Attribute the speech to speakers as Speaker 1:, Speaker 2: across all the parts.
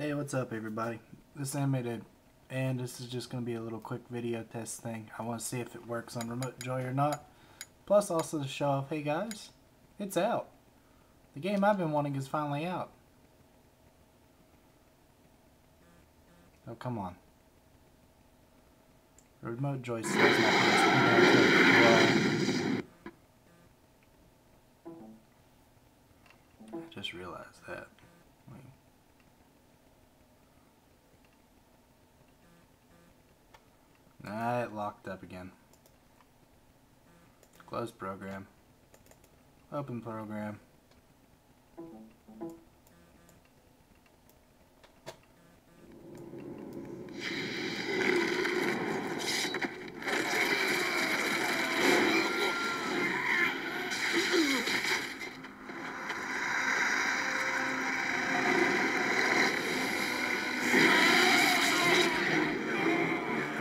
Speaker 1: Hey, what's up everybody? This is AnimeDude, and this is just going to be a little quick video test thing. I want to see if it works on Remote Joy or not. Plus also to show off, hey guys, it's out. The game I've been wanting is finally out. Oh, come on. Remote Joy says PSP I just realized that. Ah, it locked up again. Close program. Open program.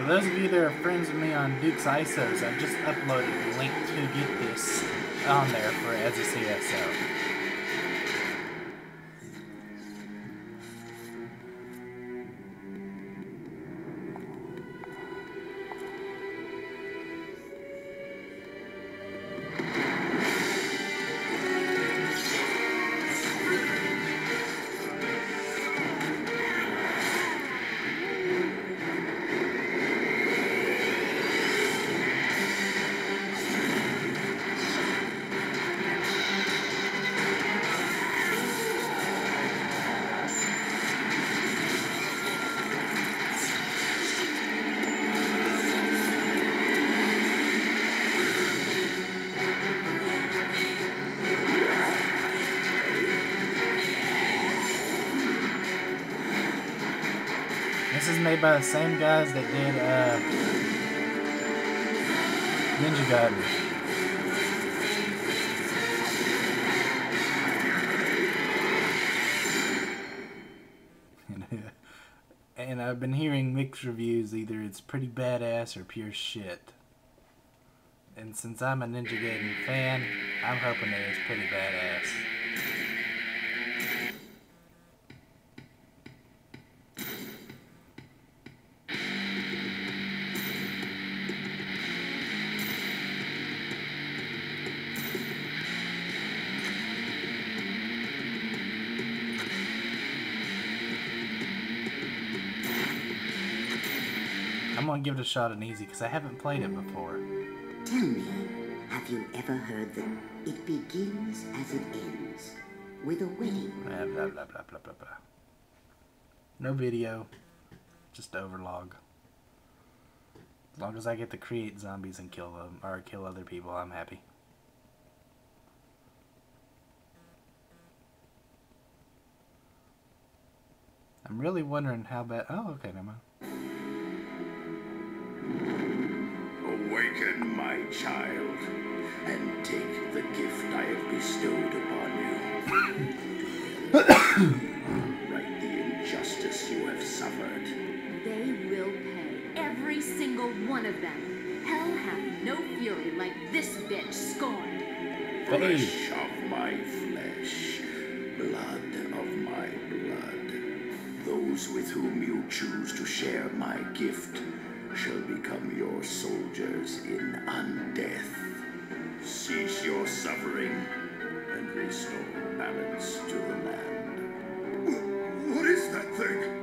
Speaker 1: those of you that are friends with me on Duke's ISOs, I've just uploaded a link to get this on there for as a CSO. Is made by the same guys that did uh, Ninja Gaiden. and I've been hearing mixed reviews. Either it's pretty badass or pure shit. And since I'm a Ninja Gaiden fan, I'm hoping that it's pretty badass. I'm gonna give it a shot on easy because I haven't played it before.
Speaker 2: Tell me, have you ever heard that it begins as it ends with a wedding?
Speaker 1: Blah, blah, blah, blah, blah, blah, blah. No video, just overlog. As long as I get to create zombies and kill them, or kill other people, I'm happy. I'm really wondering how bad. Oh, okay, never mind.
Speaker 3: My child, and take the gift I have bestowed upon you. right the injustice you have suffered.
Speaker 4: They will pay, every single one of them. Hell hath no fury like this bitch scorned.
Speaker 3: Flesh of my flesh, blood of my blood. Those with whom you choose to share my gift shall become your soldiers in undeath. Cease your suffering and restore balance to the land. What is that thing?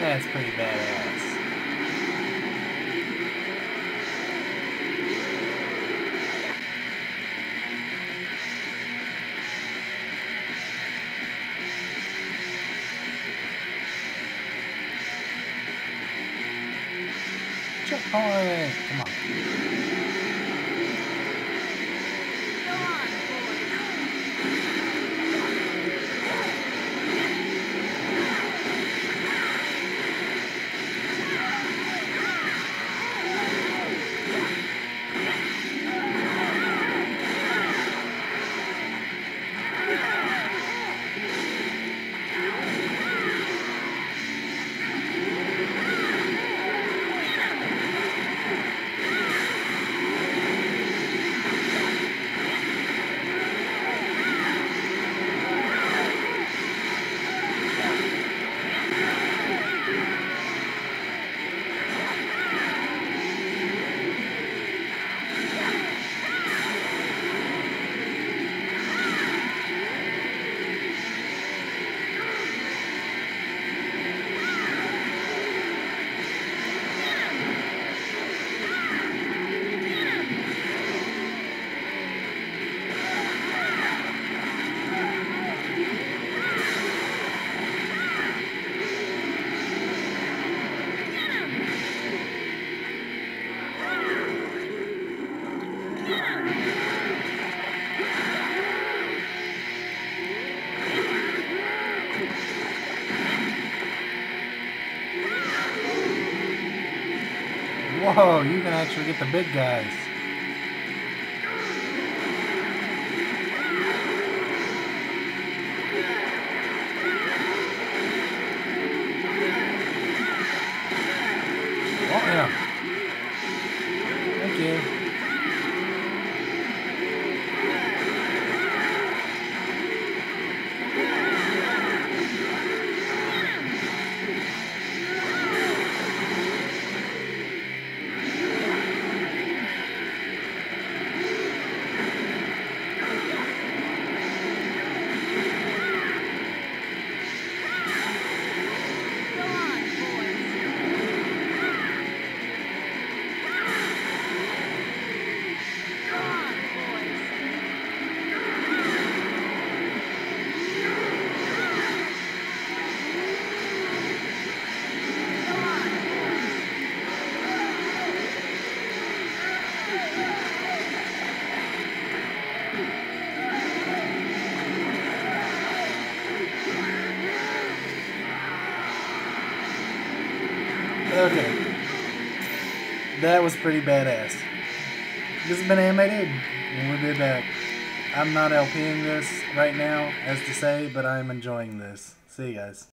Speaker 1: That's pretty badass. Checkpoint! Come on. Whoa, you can actually get the big guys. Okay. That was pretty badass. This has been AnimeDude. And we did that. I'm not LPing this right now, as to say, but I'm enjoying this. See you guys.